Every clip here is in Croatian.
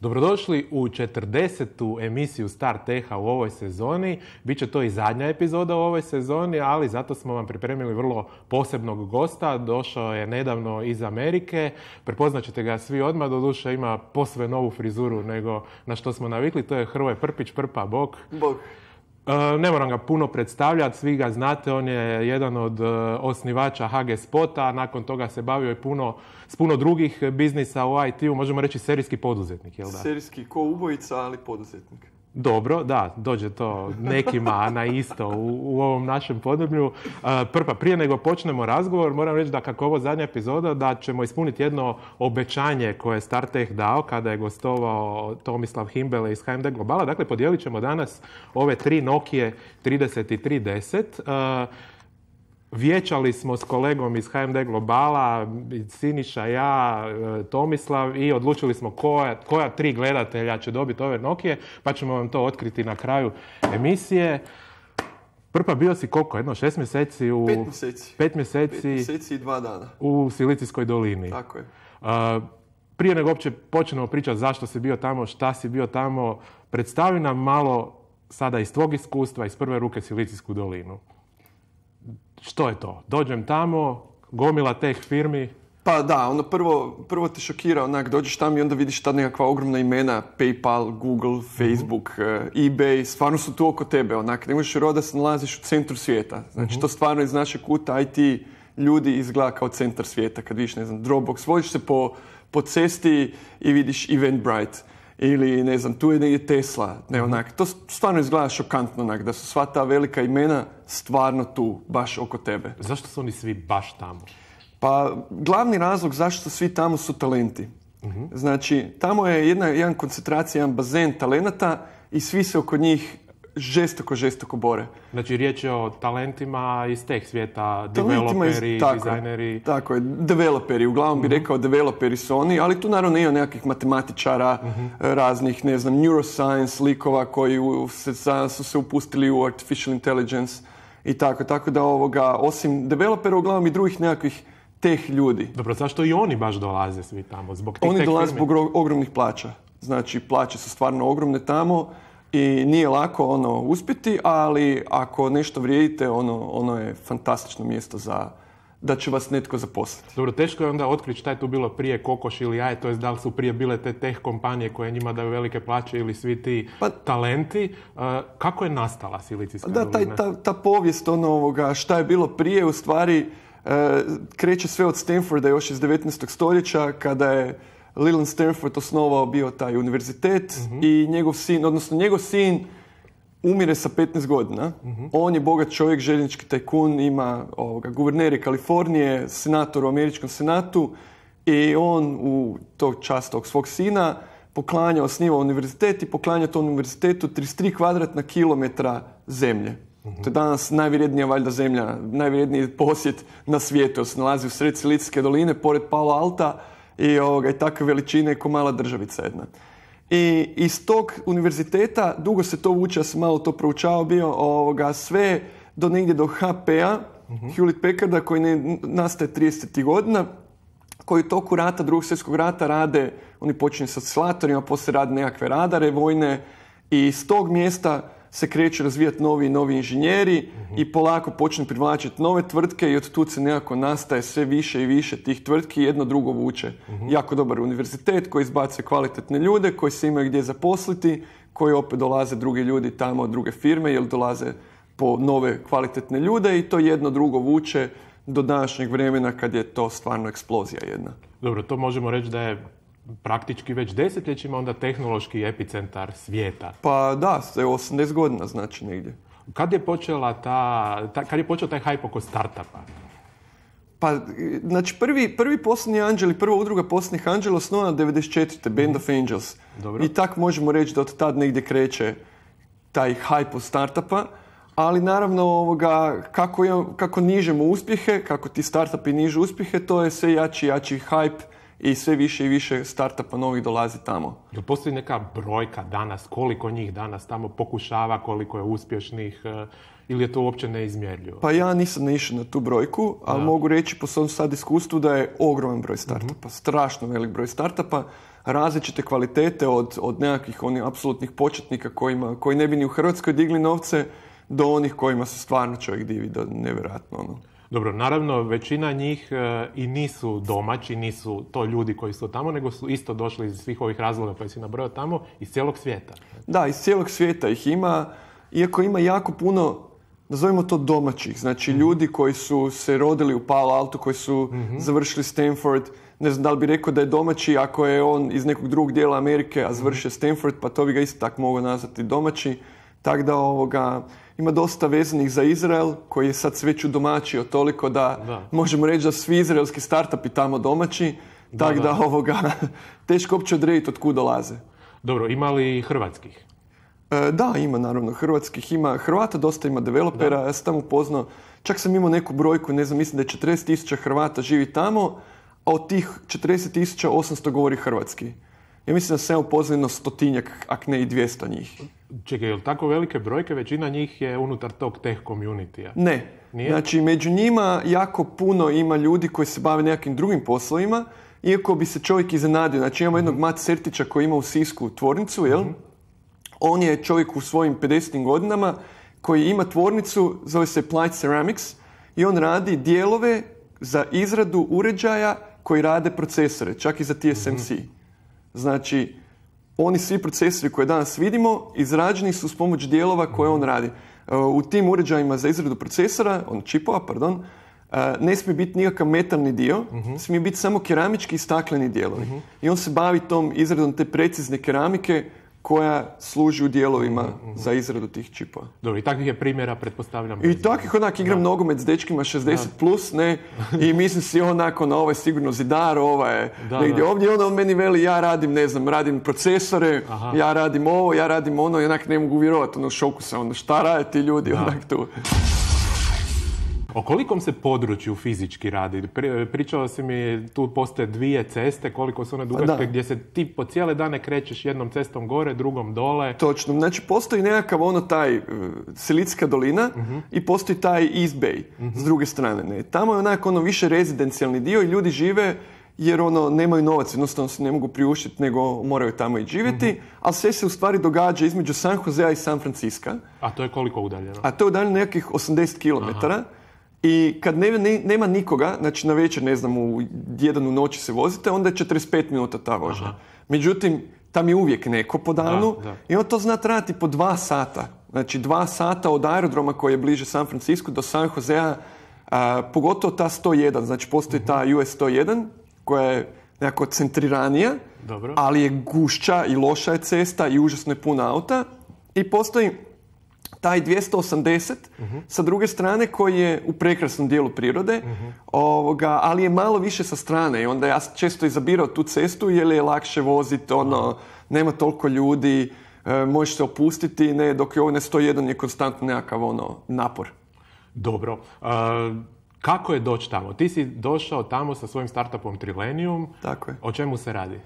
Dobrodošli u 40. emisiju Star Teha u ovoj sezoni. Biće to i zadnja epizoda u ovoj sezoni, ali zato smo vam pripremili vrlo posebnog gosta. Došao je nedavno iz Amerike. Prepoznat ćete ga svi odmah, doduše ima posve novu frizuru nego na što smo navikli. To je Hrvoje Prpić, Prpa Bog. Bog. E, ne moram ga puno predstavljati, svi ga znate, on je jedan od e, osnivača HG Spota, nakon toga se bavio i puno, s puno drugih biznisa u IT-u, možemo reći serijski poduzetnik, jel da? Serijski ko ubojica, ali poduzetnik. Dobro, da, dođe to nekima na isto u, u ovom našem podneblju. E, Prpa, prije nego počnemo razgovor, moram reći da kako ovo zadnja epizoda, da ćemo ispuniti jedno obećanje koje je StarTech dao kada je gostovao Tomislav Himbele iz HMD Globala. Dakle, podijelit ćemo danas ove tri Nokia 3310. Vječali smo s kolegom iz HMD Globala, Siniša, ja, e, Tomislav i odlučili smo koja, koja tri gledatelja će dobiti ove Nokije, pa ćemo vam to otkriti na kraju emisije. Prpa bio si koliko? Jedno šest mjeseci u... Pet mjeseci. Pet mjeseci. Pet mjeseci i dva dana. U Silicijskoj dolini. Tako je. Uh, prije nego uopće počnemo pričati zašto si bio tamo, šta si bio tamo, predstavi nam malo sada iz tvog iskustva, iz prve ruke Silicijsku dolinu što je to? Dođem tamo, gomila teh firmi. Pa da, ono prvo, prvo te šokira, onak, dođeš tamo i onda vidiš ta nekakva ogromna imena, PayPal, Google, Facebook, uh eBay, stvarno su tu oko tebe, onak, ne možeš roda se nalaziš u centru svijeta. Znači, uh to stvarno iz našeg kuta IT ljudi izgleda kao centar svijeta, kad vidiš, ne znam, Dropbox, voziš se po, po cesti i vidiš Eventbrite ili ne znam, tu je negdje Tesla, ne onak, to stvarno izgleda šokantno onak, da su sva ta velika imena stvarno tu, baš oko tebe. Zašto su oni svi baš tamo? Pa glavni razlog zašto su svi tamo su talenti. Mhm. Znači, tamo je jedna, jedan koncentracija, jedan bazen talenata i svi se oko njih žestoko, žestoko bore. Znači riječ je o talentima iz teh svijeta, developeri, tako, dizajneri. Tako je, developeri, uglavnom bi mhm. rekao developeri su oni, ali tu naravno ima nekakvih matematičara, mhm. raznih, ne znam, neuroscience likova koji se, su se upustili u artificial intelligence i tako, tako da ovoga, osim developera, uglavnom i drugih nekakvih teh ljudi. Dobro, zašto i oni baš dolaze svi tamo? Zbog tih oni dolaze zbog ogromnih plaća. Znači, plaće su stvarno ogromne tamo i nije lako ono uspjeti, ali ako nešto vrijedite, ono, ono je fantastično mjesto za da će vas netko zaposliti. Dobro, teško je onda otkriti šta je tu bilo prije kokoš ili jaje, to je da li su prije bile te teh kompanije koje njima daju velike plaće ili svi ti pa, talenti. Uh, kako je nastala Silicijska Da, taj, ta, ta povijest ono ovoga, šta je bilo prije, u stvari uh, kreće sve od Stanforda još iz 19. stoljeća kada je Leland Stanford osnovao bio taj univerzitet mhm. i njegov sin, odnosno njegov sin umire sa 15 godina. Mhm. On je bogat čovjek, željeznički tajkun, ima ovoga, guverner je Kalifornije, senator u američkom senatu i on u tog čast tog svog sina poklanja, osniva univerzitet i poklanja tom univerzitetu 33 kvadratna kilometra zemlje. Mhm. To je danas najvrijednija valjda zemlja, najvrijedniji posjet na svijetu. se nalazi u sred Silicijske doline, pored Palo Alta, i, ovoga, i takve veličine ko mala državica jedna. I iz tog univerziteta, dugo se to vuče, ja sam malo to proučavao bio, ovoga, sve do negdje do HP-a, uh-huh. Hewlett Packarda koji ne, nastaje 30. godina, koji toku rata, drugog svjetskog rata rade, oni počinju sa oscilatorima, poslije rade nekakve radare vojne i iz tog mjesta se kreće razvijati novi i novi inženjeri i polako počne privlačiti nove tvrtke i od tu se nekako nastaje sve više i više tih tvrtki i jedno drugo vuče. Jako dobar univerzitet koji izbacuje kvalitetne ljude koji se imaju gdje zaposliti, koji opet dolaze drugi ljudi tamo od druge firme jer dolaze po nove kvalitetne ljude i to jedno drugo vuče do današnjeg vremena kad je to stvarno eksplozija jedna. Dobro, to možemo reći da je praktički već desetljećima onda tehnološki epicentar svijeta. Pa da, 80 godina znači negdje. Kad je počela ta, ta kad je počeo taj hype oko startupa? Pa, znači prvi, prvi posljednji anđeli, prva udruga posljednjih anđela osnovana 94. Band of Angels. Dobro. I tak možemo reći da od tad negdje kreće taj hype od startupa. Ali naravno ovoga, kako, kako nižemo uspjehe, kako ti startupi nižu uspjehe, to je sve jači jači hype i sve više i više startupa novih dolazi tamo. Jel postoji neka brojka danas, koliko njih danas tamo pokušava, koliko je uspješnih, e, ili je to uopće neizmjerljivo? Pa ja nisam naišao na tu brojku, ali mogu reći po svom sad iskustvu da je ogroman broj startupa, strašno velik broj startupa, različite kvalitete od, od nekakvih onih apsolutnih početnika kojima, koji ne bi ni u Hrvatskoj digli novce, do onih kojima se stvarno čovjek divi, da nevjerojatno ono. Dobro, naravno, većina njih e, i nisu domaći, nisu to ljudi koji su tamo, nego su isto došli iz svih ovih razloga koje si nabrojao tamo, iz cijelog svijeta. Da, iz cijelog svijeta ih ima, iako ima jako puno, nazovimo to domaćih, znači ljudi koji su se rodili u Palo Alto, koji su završili Stanford, ne znam da li bi rekao da je domaći ako je on iz nekog drugog dijela Amerike, a završio Stanford, pa to bi ga isto tako mogao nazvati domaći. Tako da ovoga, ima dosta vezanih za Izrael, koji je sad već udomačio toliko da, Da. možemo reći da svi izraelski startupi tamo domaći, tako da, da. ovoga, teško uopće odrediti od kud dolaze. Dobro, ima li i hrvatskih? E, da, ima naravno hrvatskih, ima Hrvata, dosta ima developera, ja sam tamo upoznao, čak sam imao neku brojku, ne znam, mislim da je 40 tisuća Hrvata živi tamo, a od tih 40 tisuća 800 govori hrvatski. Ja mislim da sam upoznao jedno stotinjak, ak ne i 200 njih. Čekaj, je li tako velike brojke? Većina njih je unutar tog tech community Ne. Nije? Znači, među njima jako puno ima ljudi koji se bave nekakvim drugim poslovima, iako bi se čovjek iznenadio. Znači, imamo jednog Mat Sertića koji ima u Sisku tvornicu, jel? On je čovjek u svojim 50. godinama koji ima tvornicu, zove se Applied Ceramics, i on radi dijelove za izradu uređaja koji rade procesore, čak i za TSMC. Znači, oni svi procesori koje danas vidimo izrađeni su s pomoć dijelova koje on radi. E, U tim uređajima za izradu procesora, on čipova, pardon, e, ne smije biti nikakav metalni dio, smije biti samo keramički i stakleni dijelovi. I on se bavi tom izradom te precizne keramike koja služi u dijelovima za izradu tih čipova. Dobro, i takvih je primjera, pretpostavljam. I takvih onak igram nogomet s dečkima 60 plus, ne, i mislim si onako na ovaj sigurno zidar, ovaj je Da, negdje da. ovdje, onda on meni veli ja radim, ne znam, radim procesore, Aha. ja radim ovo, ja radim ono, i onak ne mogu vjerovati, ono šoku sam, ono šta rade ti ljudi, onak tu. O kolikom se području fizički radi? Pri- Pričao si mi, tu postoje dvije ceste, koliko su one dugačke, gdje se ti po cijele dane krećeš jednom cestom gore, drugom dole. Točno, znači postoji nekakav ono taj uh, dolina i postoji taj East Bay s druge strane. Ne. Tamo je onak ono više rezidencijalni dio i ljudi žive jer ono nemaju novac, jednostavno se ne mogu priuštiti nego moraju tamo i živjeti, ali sve se u stvari događa između San Josea i San Francisca, A to je koliko udaljeno? a to je udaljeno nekakvih 80 km. I kad ne- ne- nema nikoga, znači na večer, ne znam, u jedan u noći se vozite, onda je 45 minuta ta vožnja. Međutim, tam je uvijek neko po danu Da, da. i on to zna trajati po dva sata. Znači dva sata od aerodroma koji je bliže San Francisco do San Josea, a, pogotovo ta 101, znači postoji ta US 101 koja je nekako centriranija, Dobro. ali je gušća i loša je cesta i užasno je puna auta. I postoji taj 280 sa druge strane koji je u prekrasnom dijelu prirode, ovoga, ali je malo više sa strane i onda ja često izabirao tu cestu jer je lakše voziti, ono, nema toliko ljudi, e, možeš se opustiti, ne, dok je ovo na 101 je konstantno nekakav ono, napor. Dobro. A, kako je doći tamo? Ti si došao tamo sa svojim startupom Trilenium. Tako je. O čemu se radi?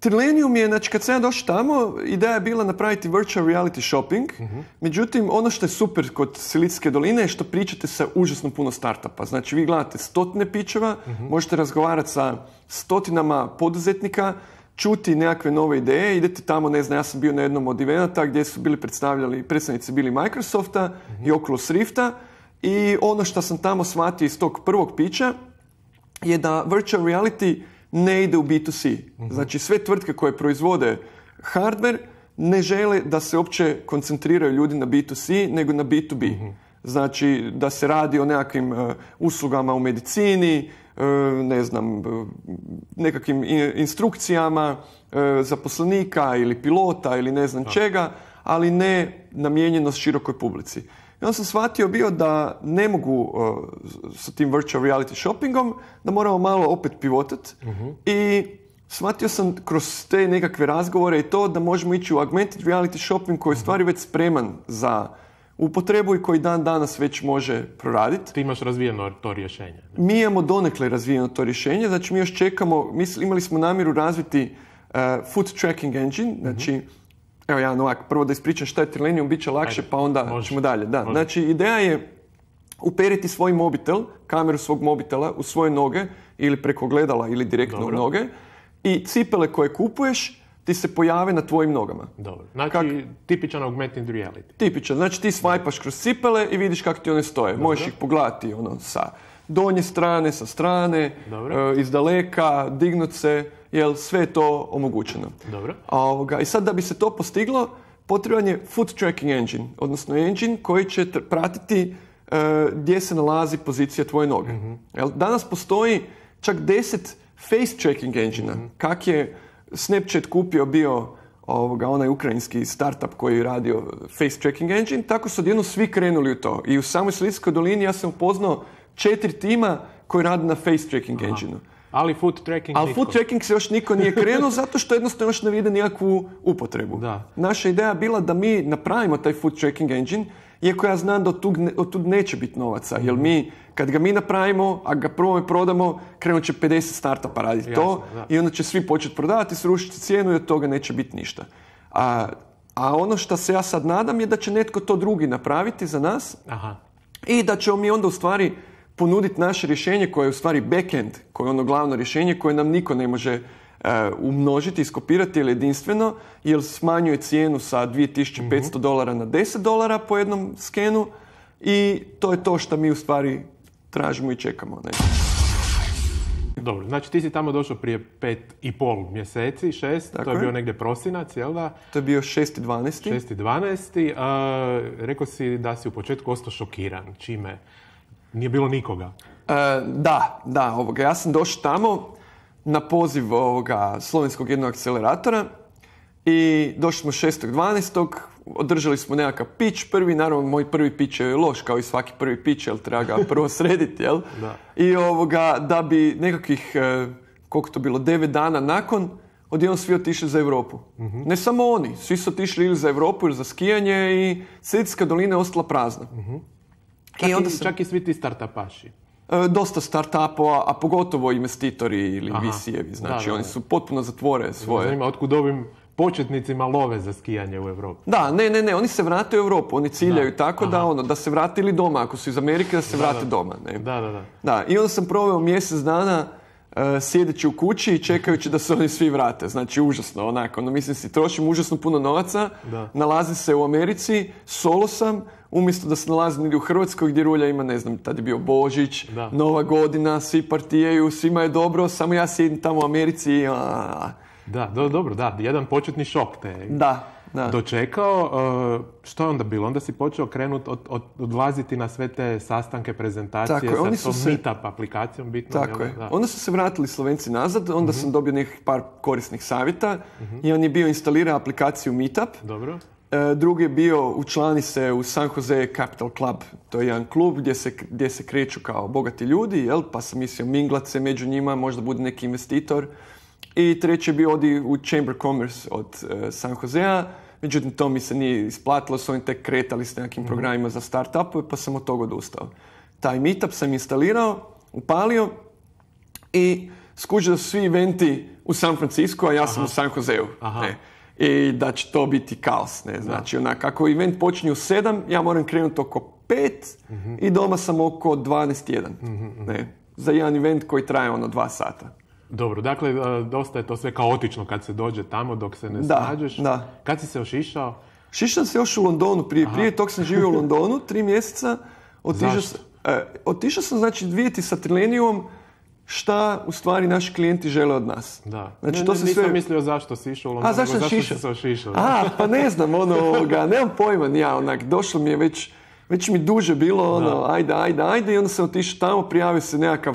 Trilenium je, znači kad sam ja došao tamo, ideja je bila napraviti virtual reality shopping. Međutim, ono što je super kod Silicijske doline je što pričate sa užasno puno startupa. Znači vi gledate stotine pičeva, možete razgovarati sa stotinama poduzetnika, čuti nekakve nove ideje, idete tamo, ne znam, ja sam bio na jednom od eventa gdje su bili predstavljali, predstavnici bili Microsofta i Oculus Rifta i ono što sam tamo shvatio iz tog prvog pića je da virtual reality ne ide u B2C. Znači sve tvrtke koje proizvode hardware ne žele da se uopće koncentriraju ljudi na B2C nego na B2B. Znači da se radi o nekakvim e, uslugama u medicini, e, ne znam, e, nekakvim instrukcijama zaposlenika ili pilota ili ne znam čega, ali ne namijenjeno širokoj publici. I onda sam shvatio bio da ne mogu uh, sa tim virtual reality shoppingom, da moramo malo opet pivotat. I shvatio sam kroz te nekakve razgovore i to da možemo ići u augmented reality shopping koji je u stvari već spreman za upotrebu i koji dan danas već može proraditi. Ti imaš razvijeno to rješenje. Mi imamo donekle razvijeno to rješenje, znači mi još čekamo, imali smo namjeru razviti uh, foot tracking engine, mhm. znači Evo ja ovak, prvo da ispričam šta je Trilenium, bit će lakše pa onda ćemo dalje. Da. Znači ideja je uperiti svoj mobitel, kameru svog mobitela u svoje noge ili preko gledala ili direktno u noge i cipele koje kupuješ ti se pojave na tvojim nogama. Dobro. Znači, Kak... tipičan augmented reality. Tipičan. Znači, ti swajpaš kroz cipele i vidiš kako ti one stoje. Dobro. Možeš ih pogledati ono, sa donje strane, sa strane, e, iz daleka, dignut se, jel sve je to omogućeno. Dobro. A, ovoga, I sad da bi se to postiglo, potreban je foot tracking engine, odnosno engine koji će pratiti e, gdje se nalazi pozicija tvoje noge. mm Jel, danas postoji čak deset face tracking engine mm kak je Snapchat kupio bio ovoga, onaj ukrajinski startup koji je radio face tracking engine, tako su odjedno svi krenuli u to. I u samoj Silicijskoj dolini ja sam upoznao četiri tima koji rade na face tracking engine Ali foot tracking Ali foot tracking se još niko nije krenuo zato što jednostavno još ne vide nikakvu upotrebu. Da. Naša ideja bila da mi napravimo taj foot tracking engine, iako ja znam da od tu neće biti novaca, jer mi kad ga mi napravimo, a ga prvo prodamo, krenut će 50 startupa raditi to i onda će svi početi prodavati, srušiti cijenu i od toga neće biti ništa. A, a ono što se ja sad nadam je da će netko to drugi napraviti za nas Aha. i da ćemo mi onda u stvari ponuditi naše rješenje koje je u stvari backend, koje je ono glavno rješenje koje nam niko ne može uh, umnožiti, iskopirati ili jedinstveno, jer smanjuje cijenu sa 2500 mm dolara na 10 dolara po jednom skenu i to je to što mi u stvari tražimo i čekamo. Ne? Dobro, znači ti si tamo došao prije pet i pol mjeseci, šest, to je bio negdje prosinac, jel da? To je bio šest i dvanesti. Šest i dvanesti. rekao si da si u početku ostao šokiran. Čime? Nije bilo nikoga. E, da, da. Ovoga, ja sam došao tamo na poziv ovoga slovenskog jednog akceleratora i došli smo 6.12 održali smo nekakav pitch prvi, naravno moj prvi pitch je loš kao i svaki prvi pitch, jer treba ga prvo srediti, jel? da. I ovoga, da bi nekakvih, e, koliko to bilo, devet dana nakon, odjednom svi otišli za Europu. Mhm. Ne samo oni, svi su otišli ili za Europu ili za skijanje i Sredska dolina je ostala prazna. uh Čak, I onda sam... čak i svi ti startupaši. E, dosta startupova, a pogotovo investitori ili VC-evi. Znači, oni su potpuno zatvore svoje... Zanima, otkud ovim početnicima love za skijanje u Europu. Da, ne, ne, ne, oni se vrate u Europu, oni ciljaju tako da ono, da se vrate ili doma, ako su iz Amerike, da se vrate doma. Ne? Da, da, da. Da, i onda sam proveo mjesec dana uh, sjedeći u kući i čekajući da se oni svi vrate. Znači, užasno, onako, ono, mislim si, trošim užasno puno novaca, da. nalazim se u Americi, solo sam, umjesto da se negdje u Hrvatskoj gdje rulja ima, ne znam, tad je bio Božić, Nova godina, svi partijaju, svima je dobro, samo ja sjedim tamo u Americi i... Da, do, dobro, da, jedan početni šok te da, da. dočekao. Uh, što je onda bilo? Onda si počeo krenuti od, od, odlaziti na sve te sastanke, prezentacije Tako, sa oni tom se... Meetup aplikacijom bitno. Tako je. Da. Onda su se vratili Slovenci nazad, onda uh sam dobio nekih par korisnih savjeta uh i on je bio instalirao aplikaciju Meetup. Dobro. E, drugi je bio učlani se u San Jose Capital Club. To je jedan klub gdje se, gdje se kreću kao bogati ljudi, jel? pa sam mislio minglat se među njima, možda bude neki investitor. I treći je bio odi u Chamber Commerce od uh, San Josea. Međutim, to mi se nije isplatilo, su oni tek kretali s nekim mm programima za startupove, pa sam od toga odustao. Taj meetup sam instalirao, upalio i skuđe da su svi eventi u San Francisco, a ja sam u San Joseu. Ne. I da će to biti kaos. Ne? Znači, onak, ako event počinje u sedam, ja moram krenuti oko pet mhm. i doma sam oko 12.1. mm Ne? Za jedan event koji traje ono dva sata. Dobro, dakle, e, dosta je to sve kaotično kad se dođe tamo dok se ne da, snađeš. Da. Kad si se ošišao? Šišao se još u Londonu. Prije, prije tog sam živio u Londonu, tri mjeseca. Otišao sam, e, otišao sam, znači, vidjeti sa Trilenijom šta u stvari naši klijenti žele od nas. Da. Znači, to se nisam sve... mislio zašto si išao u A, zašto, zašto si se ošišao. A, pa ne znam, ono, ovoga, nemam pojma, ja, onak, došlo mi je već, već mi duže bilo, ono, ajde, ajde, ajde, i onda sam otišao tamo, prijavio se nekakav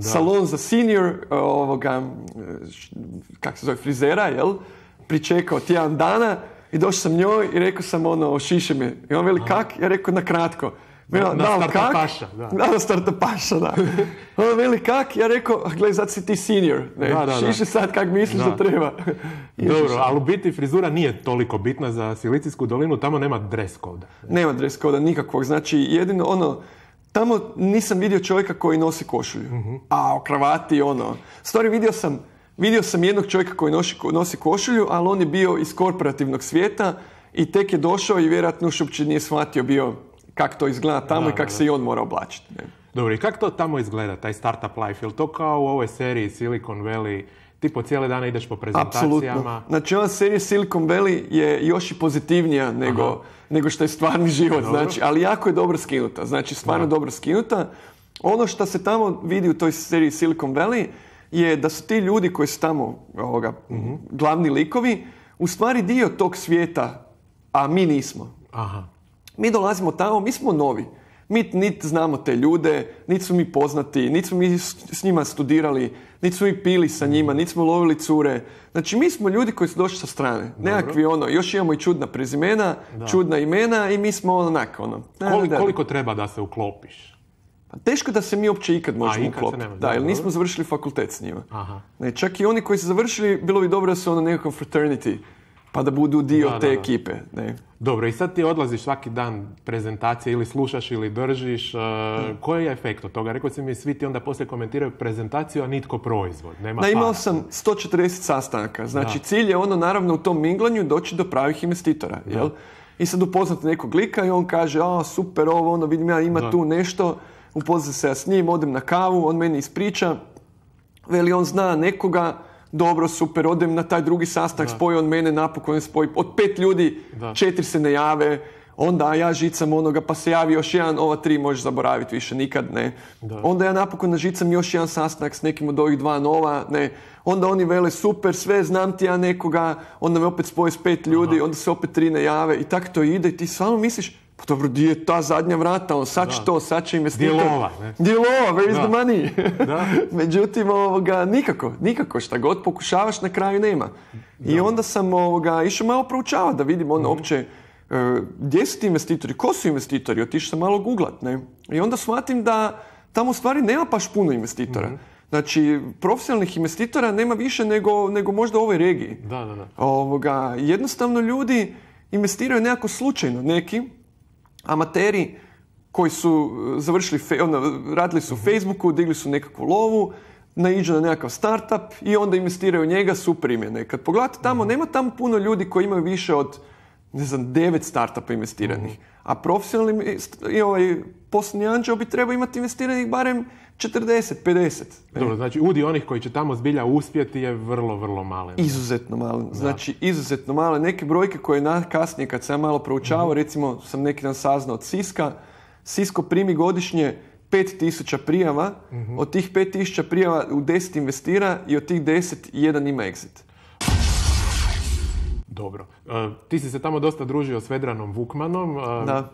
salon za senior, ovoga, kak se zove, frizera, jel? Pričekao tjedan dana i došao sam njoj i rekao sam ono, ošiše me. I on veli, kak? Ja rekao, na kratko. Vela, Na- na "Da, ali kak?" startapaša, da. Na startapaša, da. Ona veli kak, ja rekao, "A gle, sad si ti senior, ne, Da, da, da. šiši sad kak misliš da, Da. treba. Dobro, ali u biti frizura nije toliko bitna za Silicijsku dolinu, tamo nema dress code. Nema dress koda nikakvog, znači jedino ono, tamo nisam vidio čovjeka koji nosi košulju. A o kravati ono. Stvari vidio sam, vidio sam jednog čovjeka koji nosi, nosi košulju, ali on je bio iz korporativnog svijeta i tek je došao i vjerojatno uopće nije shvatio bio kako to izgleda tamo Da, i kako se i on mora oblačiti. Ne? Dobro, i kako to tamo izgleda, taj startup life? Je to kao u ovoj seriji Silicon Valley, ti po cijele dane ideš po prezentacijama? Apsolutno. Znači ova serija Silicon Valley je još i pozitivnija nego, nego što je stvarni život. Dobro. Znači, ali jako je dobro skinuta. Znači, stvarno Da. dobro skinuta. Ono što se tamo vidi u toj seriji Silicon Valley je da su ti ljudi koji su tamo ovoga, Mhm. glavni likovi u stvari dio tog svijeta, a mi nismo. Aha. Mi dolazimo tamo, mi smo novi. Mi niti znamo te ljude, niti su mi poznati, niti smo mi s njima studirali, niti smo mi pili sa njima, niti smo lovili cure. Znači mi smo ljudi koji su došli sa strane. Nekakvi ono, još imamo i čudna prezimena, čudna imena i mi smo onak ono. Koliko, koliko treba da se uklopiš? Pa Teško da se mi uopće ikad možemo ikad uklopiti. Da, jer nismo završili fakultet s njima. Aha. Ne, čak i oni koji su završili, bilo bi dobro da su ono nekakvom fraternity, pa da budu dio Da, da, te da. ekipe. Ne. Dobro, i sad ti odlaziš svaki dan prezentacije ili slušaš ili držiš. uh, koji je efekt od toga? Rekao si mi, svi ti onda poslije komentiraju prezentaciju, a nitko proizvod. Nema Da, imao sam 140 sastanaka. Znači, Da. cilj je ono, naravno, u tom minglanju doći do pravih investitora, jel? I sad upoznati nekog lika i on kaže, a, super, ovo, ono, vidim ja, ima Da. tu nešto, upoznam se ja s njim, odem na kavu, on meni ispriča, veli, on zna nekoga, dobro, super, odem na taj drugi sastanak, spoji on mene, napokon spoji, od pet ljudi, Da. četiri se ne jave, onda ja žicam onoga, pa se javi još jedan, ova tri možeš zaboraviti više nikad, ne. Da. Onda ja napokon nažicam još jedan sastanak s nekim od ovih dva nova, ne. Onda oni vele super, sve, znam ti ja nekoga, onda me opet spoje s pet ljudi, onda se opet tri ne jave i tako to ide i ti stvarno misliš, pa dobro, di je ta zadnja vrata, on sad će Da. to, sad će investitor. Di je lova, ne? Di je lova, where is Da. the money? Da. Međutim, ovoga, nikako, nikako, šta god pokušavaš, na kraju nema. I onda sam ovoga, išao malo proučavati da vidim Mhm. ono uopće e, gdje su ti investitori, ko su investitori, otišao sam malo googlat, ne? I onda shvatim da tamo u stvari nema baš puno investitora. Mhm. Znači, profesionalnih investitora nema više nego, nego možda u ovoj regiji. Da, da, da. Ovoga, jednostavno ljudi investiraju nekako slučajno, neki amateri koji su e, završili, fe- ono, radili su u Facebooku, digli su nekakvu lovu, naiđu na nekakav startup i onda investiraju u njega, super im je. ne. Kad pogledate tamo, nema tamo puno ljudi koji imaju više od, ne znam, devet startupa investiranih. A profesionalni i ovaj poslovni anđeo bi trebao imati investiranih barem 40, 50. ne. Dobro, znači udi onih koji će tamo zbilja uspjeti je vrlo, vrlo malen. Izuzetno malen. Znači, izuzetno male. Neke brojke koje na, kasnije, kad sam ja malo proučavao, recimo sam neki dan saznao od Siska, Sisko primi godišnje 5000 prijava, od tih 5000 prijava u 10 investira i od tih 10 jedan ima exit. Dobro. E, ti si se tamo dosta družio s Vedranom Vukmanom. e, Da.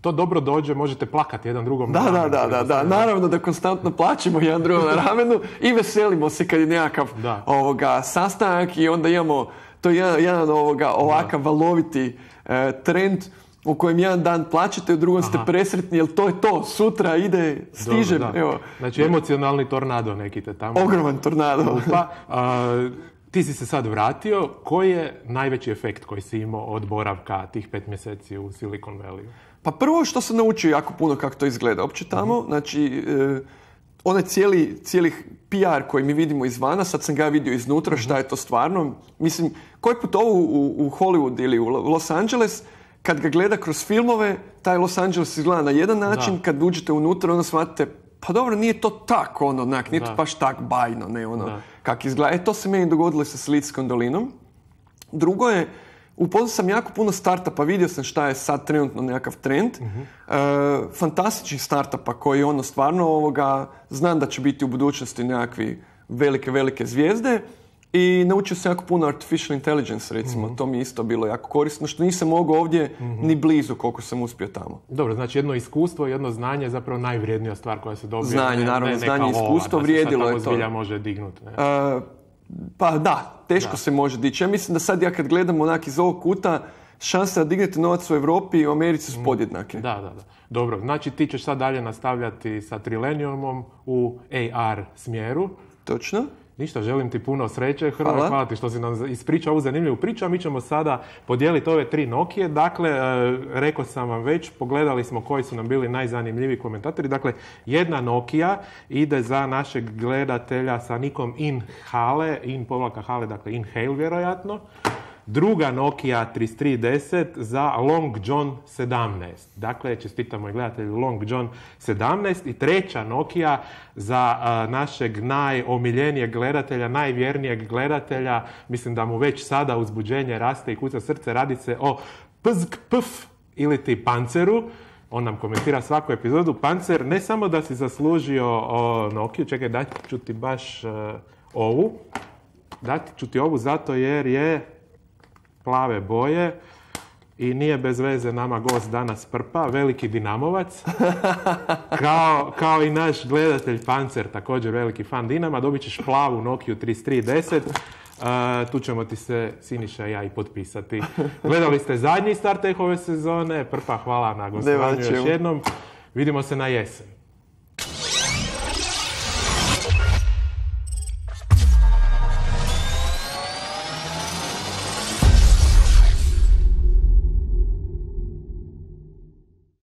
To dobro dođe, možete plakati jedan drugom. Da, na da, ramenu, da, da, da. Naravno da konstantno plaćemo jedan drugom na ramenu i veselimo se kad je nekakav Da. ovoga, sastanak i onda imamo to je jedan, jedan ovoga, ovakav valoviti e, trend u kojem jedan dan plaćate, u drugom ste Aha. presretni, jer to je to, sutra ide, Dobro, stižem, da. evo, Znači emocionalni tornado neki te tamo. ogroman tornado. Pa, a, ti si se sad vratio. Koji je najveći efekt koji si imao od boravka tih pet mjeseci u Silicon Valley? Pa prvo što sam naučio jako puno kako to izgleda uopće tamo, znači e, onaj cijeli, cijeli PR koji mi vidimo izvana, sad sam ga vidio iznutra šta je to stvarno. Mislim, koji put ovo u, u Hollywood ili u Los Angeles, kad ga gleda kroz filmove, taj Los Angeles izgleda na jedan način, Da. kad uđete unutra, onda shvatite, pa dobro, nije to tako, ono, onak, nije to Da. baš tak bajno, ne, ono, Da. kak izgleda. E, to se meni dogodilo sa Silicijskom dolinom. Drugo je, upoznao sam jako puno startupa, vidio sam šta je sad trenutno nekakav trend. E, fantastičnih startupa koji ono stvarno ovoga, znam da će biti u budućnosti nekakvi velike, velike zvijezde. I naučio sam jako puno artificial intelligence, recimo. To mi je isto bilo jako korisno, što nisam mogao ovdje ni blizu koliko sam uspio tamo. Dobro, znači jedno iskustvo, jedno znanje je zapravo najvrijednija stvar koja se dobije. Znanje, naravno, znanje i iskustvo, vrijedilo je to. može dignuti. Ne? E, pa da, teško se može dići. Ja mislim da sad ja kad gledam onak iz ovog kuta, šanse da dignete novac u Europi i u Americi su podjednake. Da, da, da. Dobro, znači ti ćeš sad dalje nastavljati sa Trileniumom u AR smjeru. Točno. Ništa, želim ti puno sreće. Hrvoje, Hvala. hvala ti što si nam ispričao ovu zanimljivu priču, a mi ćemo sada podijeliti ove tri Nokije. Dakle, e, rekao sam vam već, pogledali smo koji su nam bili najzanimljiviji komentatori. Dakle, jedna Nokia ide za našeg gledatelja sa nikom Inhale, in povlaka Hale, dakle Inhale vjerojatno. Druga Nokia 3310 za Long John 17. Dakle, čestitamo i gledatelju Long John 17. I treća Nokia za našeg najomiljenijeg gledatelja, najvjernijeg gledatelja. Mislim da mu već sada uzbuđenje raste i kuca srce. Radi se o PZK PF ili ti Panceru. On nam komentira svaku epizodu. Pancer, ne samo da si zaslužio o Nokiju, čekaj, dat ću ti baš e, ovu. Dati ću ti ovu zato jer je plave boje i nije bez veze nama gost danas Prpa, veliki dinamovac, kao, kao i naš gledatelj Pancer, također veliki fan Dinama, dobit ćeš plavu Nokiju 3310, Uh, tu ćemo ti se Siniša i ja i potpisati. Gledali ste zadnji start ove sezone, Prpa hvala na gostovanju još jednom. Vidimo se na jesen.